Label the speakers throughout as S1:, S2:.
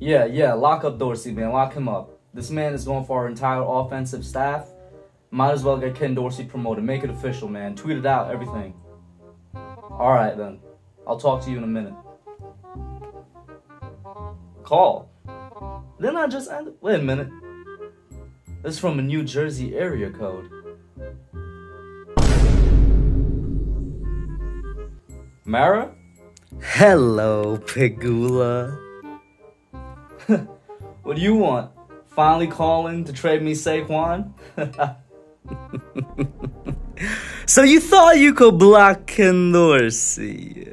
S1: Yeah, yeah, lock up Dorsey, man. Lock him up. This man is going for our entire offensive staff. Might as well get Ken Dorsey promoted. Make it official, man. Tweet it out, everything. Alright, then. I'll talk to you in a minute. Call. Then I just end. Wait a minute. This is from a New Jersey area code. Mara?
S2: Hello, Pegula.
S1: What do you want? Finally calling to trade me Saquon?
S2: So you thought you could block Ken Dorsey?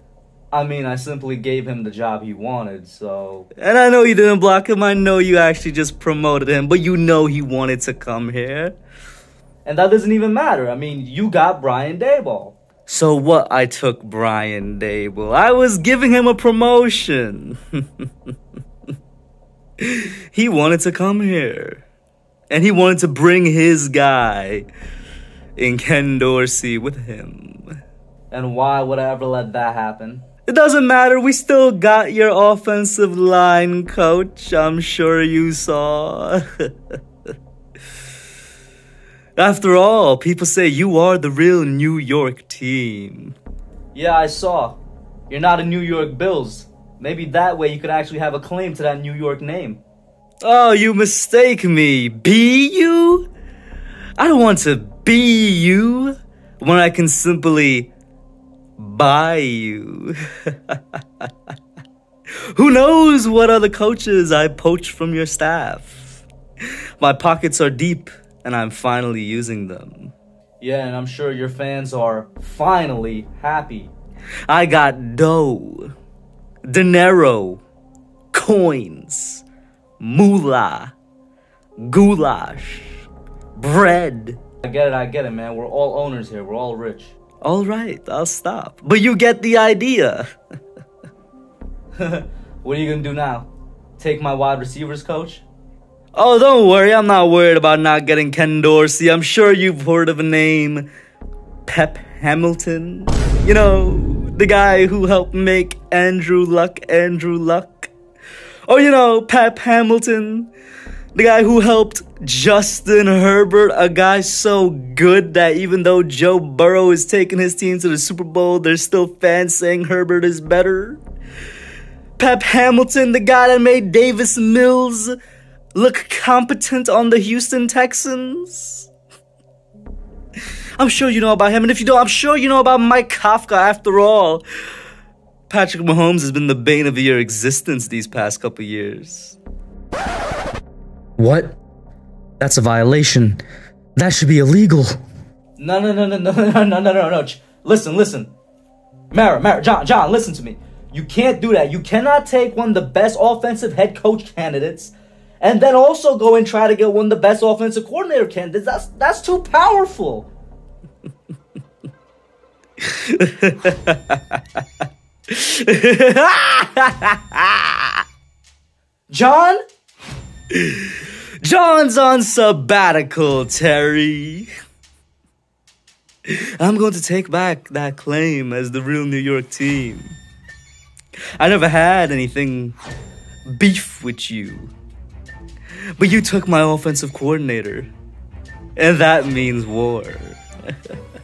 S1: I mean, I simply gave him the job he wanted, so.
S2: And I know you didn't block him. I know you actually just promoted him, but you know he wanted to come here.
S1: And that doesn't even matter. I mean, you got Brian Daboll.
S2: So what? I took Brian Daboll. I was giving him a promotion. he wanted to come here. And he wanted to bring his guy in Ken Dorsey with him.
S1: And why would I ever let that happen?
S2: It doesn't matter. We still got your offensive line coach. I'm sure you saw. After all, people say you are the real New York team.
S1: Yeah, I saw. You're not a New York Bills. Maybe that way you could actually have a claim to that New York name.
S2: Oh, you mistake me. Be you? I don't want to be you when I can simply buy you. Who knows what other coaches I poach from your staff? My pockets are deep and I'm finally using them.
S1: Yeah, and I'm sure your fans are finally happy.
S2: I got dough, dinero, coins, moolah, goulash, bread.
S1: I get it, I get it, man. We're all owners here. We're all rich.
S2: All right, I'll stop. But you get the idea.
S1: What are you gonna do now? Take my wide receivers coach?
S2: Oh, don't worry, I'm not worried about not getting Ken Dorsey. I'm sure you've heard of a name Pep Hamilton. You know, the guy who helped make Andrew Luck Andrew Luck. Or, you know, Pep Hamilton, the guy who helped Justin Herbert, a guy so good that even though Joe Burrow is taking his team to the Super Bowl, there's still fans saying Herbert is better. Pep Hamilton, the guy that made Davis Mills look competent on the Houston Texans. I'm sure you know about him, and if you don't, I'm sure you know about Mike Kafka after all. Patrick Mahomes has been the bane of your existence these past couple years. What? That's a violation. That should be illegal.
S1: No, no, no, no, no, no, no, no, no, no. Listen, listen. Mara, Mara, John, John, listen to me. You can't do that. You cannot take one of the best offensive head coach candidates and then also go and try to get one of the best offensive coordinator candidates. That's that's too powerful. John?
S2: John's on sabbatical, Terry. I'm going to take back that claim as the real New York team. I never had anything beef with you. But you took my offensive coordinator. And that means war.